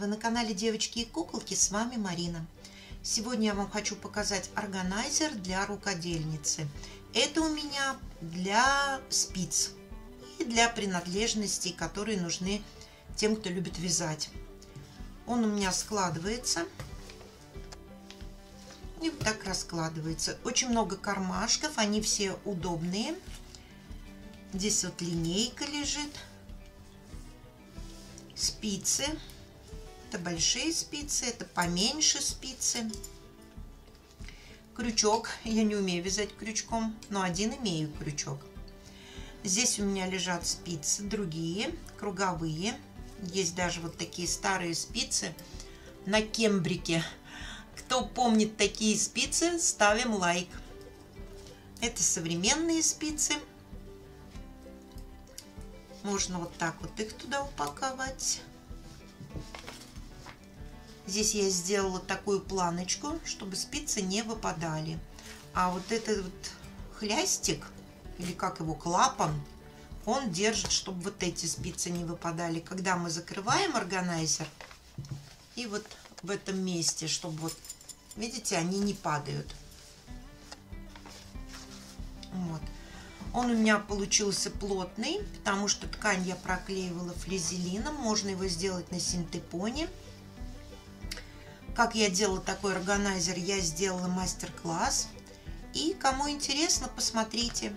Вы на канале Девочки и Куколки, с вами Марина. Сегодня я вам хочу показать органайзер для рукодельницы. Это у меня для спиц и для принадлежностей, которые нужны тем, кто любит вязать. Он у меня складывается и вот так раскладывается. Очень много кармашков, они все удобные. Здесь вот линейка лежит спицы. Это большие спицы, это поменьше спицы. Крючок. Я не умею вязать крючком, но один имею крючок. Здесь у меня лежат спицы другие, круговые. Есть даже вот такие старые спицы на кембрике. Кто помнит такие спицы, ставим лайк. Это современные спицы. Можно вот так вот их туда упаковать. Здесь я сделала такую планочку, чтобы спицы не выпадали. А вот этот вот хлястик, или как его, клапан, он держит, чтобы вот эти спицы не выпадали. Когда мы закрываем органайзер, и вот в этом месте, чтобы вот, видите, они не падают. Вот. Он у меня получился плотный, потому что ткань я проклеивала флизелином. Можно его сделать на синтепоне. Как я делала такой органайзер, я сделала мастер-класс. И кому интересно, посмотрите.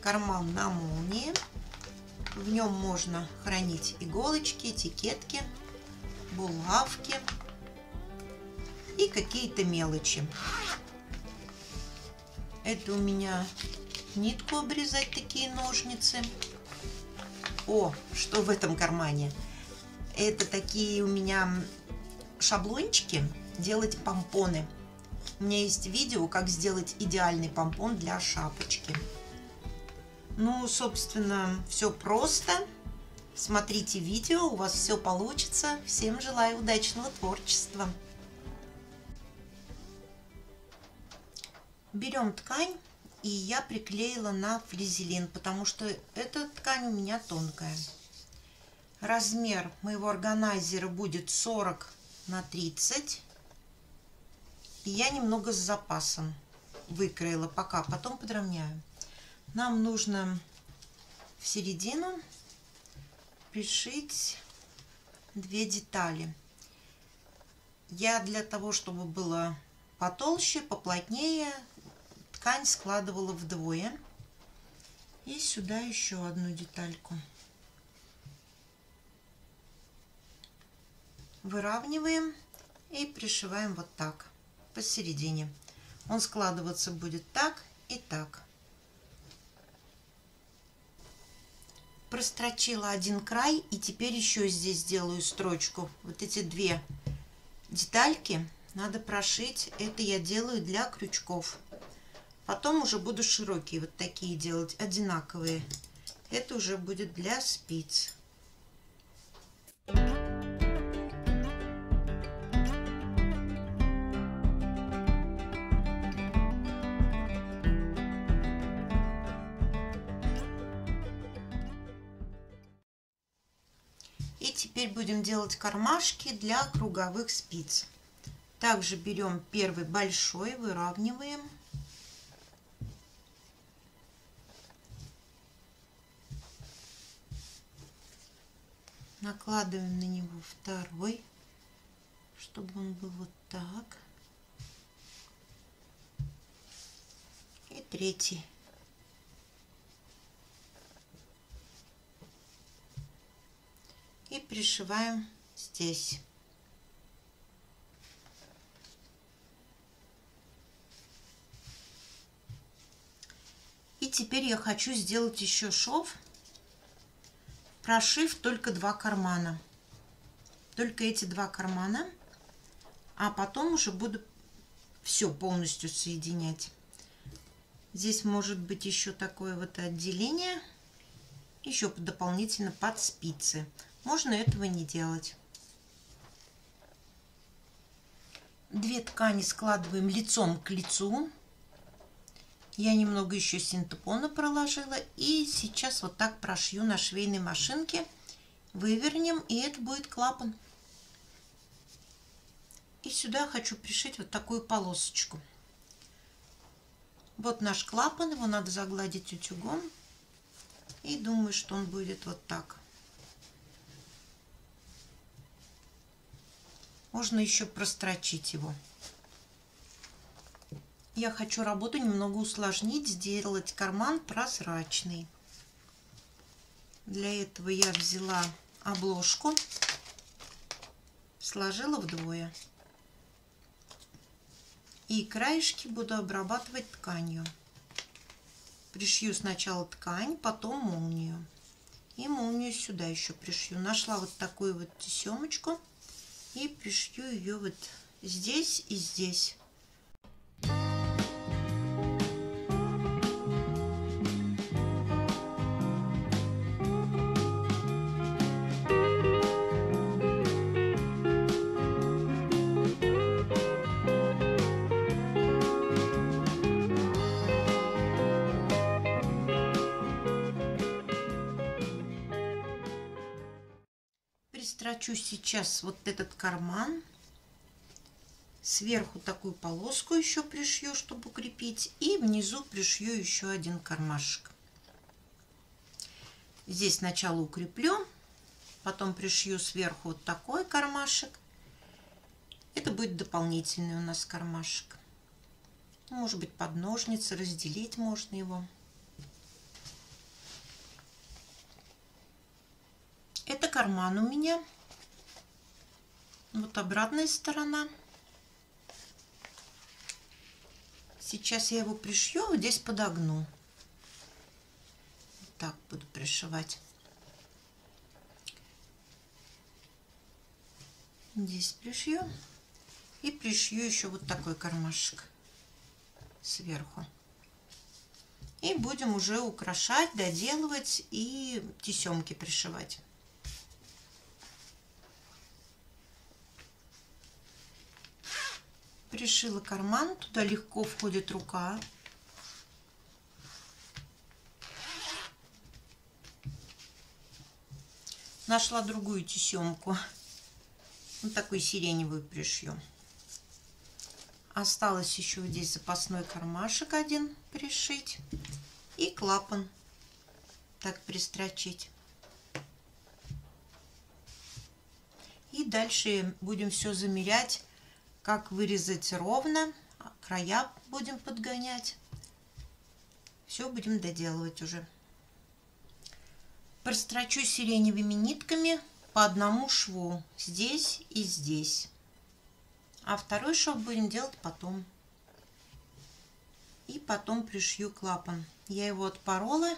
Карман на молнии. В нем можно хранить иголочки, этикетки, булавки и какие-то мелочи. Это у меня нитку обрезать такие ножницы. О, что в этом кармане? Это такие у меня шаблончики делать помпоны. У меня есть видео, как сделать идеальный помпон для шапочки. Ну, собственно, все просто. Смотрите видео, у вас все получится. Всем желаю удачного творчества. Берем ткань и я приклеила на флизелин, потому что эта ткань у меня тонкая. Размер моего органайзера будет 40 на 30. И я немного с запасом выкроила пока, потом подровняю. Нам нужно в середину пришить две детали. Я для того, чтобы было потолще, поплотнее, ткань складывала вдвое. И сюда еще одну детальку. Выравниваем и пришиваем вот так посередине. Он складываться будет так и так. Прострочила один край и теперь еще здесь делаю строчку. Вот эти две детальки надо прошить. Это я делаю для крючков. Потом уже буду широкие вот такие делать, одинаковые. Это уже будет для спиц. И теперь будем делать кармашки для круговых спиц. Также берем первый большой, выравниваем. накладываем на него второй, чтобы он был вот так. И третий. И пришиваем здесь. И теперь я хочу сделать еще шов прошив только два кармана. Только эти два кармана. А потом уже буду все полностью соединять. Здесь может быть еще такое вот отделение. Еще дополнительно под спицы. Можно этого не делать. Две ткани складываем лицом к лицу. Я немного еще синтепона проложила. И сейчас вот так прошью на швейной машинке. вывернем, и это будет клапан. И сюда хочу пришить вот такую полосочку. Вот наш клапан, его надо загладить утюгом. И думаю, что он будет вот так. Можно еще прострочить его. Я хочу работу немного усложнить, сделать карман прозрачный. Для этого я взяла обложку, сложила вдвое. И краешки буду обрабатывать тканью. Пришью сначала ткань, потом молнию. И молнию сюда еще пришью. Нашла вот такую вот тесемочку и пришью ее вот здесь и здесь. Пристрочу сейчас вот этот карман. Сверху такую полоску еще пришью, чтобы укрепить. И внизу пришью еще один кармашек. Здесь сначала укреплю, потом пришью сверху вот такой кармашек. Это будет дополнительный у нас кармашек. Может быть под ножницы, разделить можно его. Это карман у меня. Вот обратная сторона. Сейчас я его пришью, вот здесь подогну. Так буду пришивать. Здесь пришью. И пришью еще вот такой кармашек сверху. И будем уже украшать, доделывать и тесемки пришивать. Пришила карман, туда легко входит рука. Нашла другую тесемку, вот такую сиреневую пришью. Осталось еще здесь запасной кармашек один пришить и клапан так пристрочить. И дальше будем все замерять как вырезать ровно, края будем подгонять. Все будем доделывать уже. Прострочу сиреневыми нитками по одному шву здесь и здесь. А второй шов будем делать потом. И потом пришью клапан. Я его отпорола.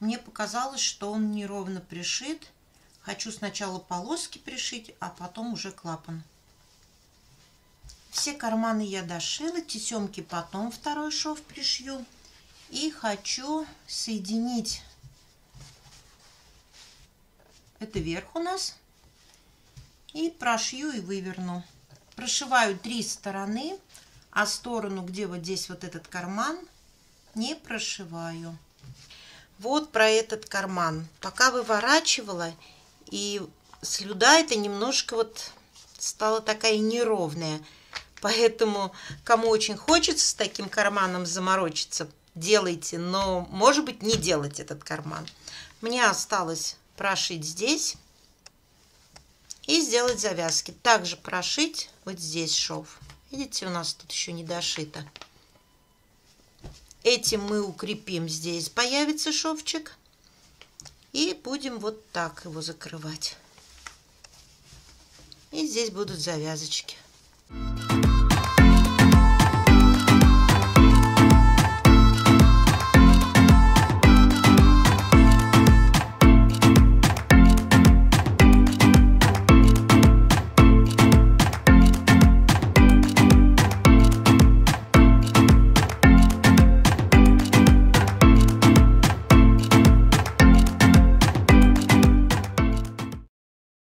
Мне показалось, что он неровно пришит. Хочу сначала полоски пришить, а потом уже клапан. Все карманы я дошила, тесемки потом второй шов пришью. И хочу соединить, это верх у нас, и прошью и выверну. Прошиваю три стороны, а сторону, где вот здесь вот этот карман, не прошиваю. Вот про этот карман. Пока выворачивала, и слюда это немножко вот стала такая неровная. Поэтому, кому очень хочется с таким карманом заморочиться, делайте, но, может быть, не делать этот карман. Мне осталось прошить здесь и сделать завязки. Также прошить вот здесь шов. Видите, у нас тут еще не дошито. Этим мы укрепим здесь, появится шовчик. И будем вот так его закрывать. И здесь будут завязочки.